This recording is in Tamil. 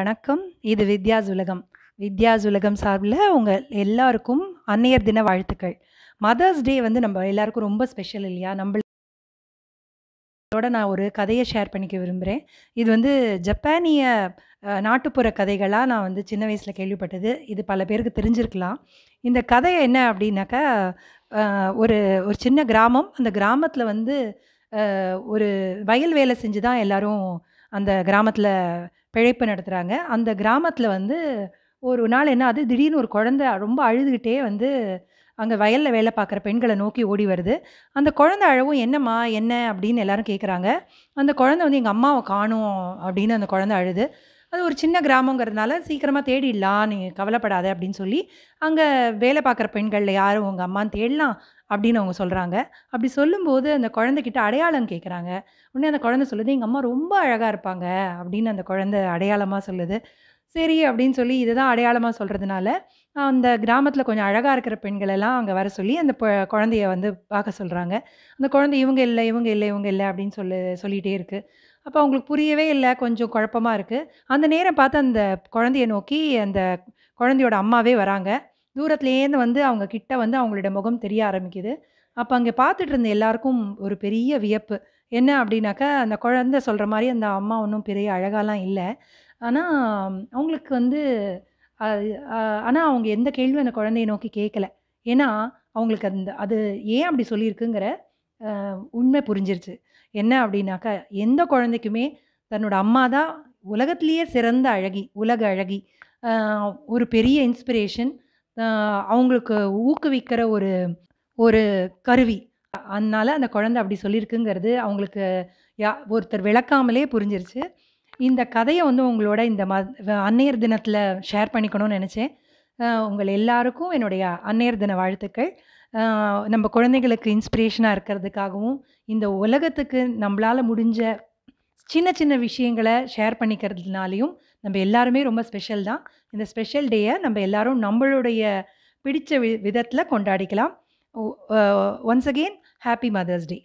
வணக்கம். இது வித்யாஸ் உலகம். வித்யாஸ் உலகம் சார்பில் உங்கள் எல்லாருக்கும் அன்னையர் தின வாழ்த்துக்கள். மதர்ஸ் டே வந்து நம்ம எல்லாருக்கும் ரொம்ப ஸ்பெஷல் இல்லையா? நம்மளோட நான் ஒரு கதையை ஷேர் பண்ணிக்க விரும்புகிறேன் இது வந்து ஜப்பானிய நாட்டுப்புற கதைகளாக நான் வந்து சின்ன வயசில் கேள்விப்பட்டது. இது பல பேருக்கு தெரிஞ்சிருக்கலாம். இந்த கதை என்ன அப்படின்னாக்கா ஒரு ஒரு சின்ன கிராமம். அந்த கிராமத்தில் வந்து ஒரு வயல் வேலை செஞ்சு தான் எல்லோரும் அந்த கிராமத்தில் பிழைப்பு நடத்துகிறாங்க அந்த கிராமத்தில் வந்து ஒரு நாள் என்ன ஆகுது, திடீர்னு ஒரு குழந்தை ரொம்ப அழுதுகிட்டே வந்து அங்கே வயலில் வேலை பார்க்குற பெண்களை நோக்கி ஓடி வருது. அந்த குழந்தை அழவும், "என்னம்மா? என்ன?" அப்படின்னு எல்லாரும் கேட்குறாங்க. அந்த குழந்தை வந்து, எங்கள் அம்மாவை காணும் அப்படின்னு அந்த குழந்தை அழுது. அது ஒரு சின்ன கிராமங்கிறதுனால, சீக்கிரமாக தேடிடலாம். நீ கவலைப்படாத" அப்படின்னு சொல்லி, அங்கே வேலை பார்க்குற பெண்களில் யாரும் உங்கள் அம்மான்னு தேடலாம் அப்படின்னு அவங்க சொல்கிறாங்க அப்படி சொல்லும்போது அந்த குழந்தைக்கிட்ட அடையாளம் கேட்குறாங்க. உடனே அந்த குழந்தை சொல்லுது, எங்கள் அம்மா ரொம்ப அழகாக இருப்பாங்க" அப்படின்னு அந்த குழந்தை அடையாளமாக சொல்லுது. சரி அப்படின்னு சொல்லி இதுதான் அடையாளமாக சொல்கிறதுனால அந்த கிராமத்தில் கொஞ்சம் அழகாக இருக்கிற பெண்களெல்லாம் அங்கே வர சொல்லி, அந்த குழந்தைய வந்து பார்க்க சொல்கிறாங்க அந்த குழந்தை "இவங்க இல்லை இவங்க இல்லை இவங்க இல்லை அப்படின்னு சொல்லு சொல்லிகிட்டே இருக்குது அப்போ அவங்களுக்கு புரியவே இல்லை கொஞ்சம் குழப்பமாக இருக்குது அந்த நேரம் பார்த்து அந்த குழந்தைய நோக்கி அந்த குழந்தையோட அம்மாவே வராங்க. தூரத்துலேருந்து வந்து அவங்க கிட்ட வந்து அவங்களோட முகம் தெரிய ஆரம்பிக்குது. அப்போ அங்கே பார்த்துட்டு இருந்த எல்லாருக்கும் ஒரு பெரிய வியப்பு. என்ன அப்படின்னாக்கா, அந்த குழந்தை சொல்கிற மாதிரி அந்த அம்மா ஒன்றும் பெரிய அழகாலாம் இல்லை ஆனால் அவங்களுக்கு வந்து ஆனால் அவங்க எந்த கேள்வியும் அந்த குழந்தையை நோக்கி கேட்கல. ஏன்னா, அவங்களுக்கு அந்த அது ஏன் அப்படி சொல்லியிருக்குங்கிற உண்மை புரிஞ்சிருச்சு. என்ன அப்படின்னாக்கா, எந்த குழந்தைக்குமே தன்னோட அம்மா தான் உலகத்திலேயே சிறந்த அழகி, உலக அழகி. ஒரு பெரிய இன்ஸ்பிரேஷன். அவங்களுக்கு ஊக்குவிக்கிற ஒரு ஒரு கருவி. அதனால் அந்த குழந்தை அப்படி சொல்லியிருக்குங்கிறது அவங்களுக்கு யா ஒருத்தர் விளக்காமலே புரிஞ்சிருச்சு. இந்த கதையை வந்து உங்களோட இந்த ம அன்னையர் தினத்தில் ஷேர் பண்ணிக்கணும்னு நினச்சேன் உங்கள் எல்லாருக்கும் என்னுடைய அன்னையர் தின வாழ்த்துக்கள். நம்ம குழந்தைகளுக்கு இன்ஸ்பிரேஷனாக இருக்கிறதுக்காகவும், இந்த உலகத்துக்கு நம்மளால் முடிஞ்ச சின்ன சின்ன விஷயங்கள ஷேர் பண்ணிக்கிறதுனாலையும் நம்ம எல்லாருமே ரொம்ப ஸ்பெஷல் தான். இந்த ஸ்பெஷல் டேயை நம்ம எல்லாரும் நம்மளுடைய பிடித்த வி விதத்தில் கொண்டாடிக்கலாம். Once again happy mother's day.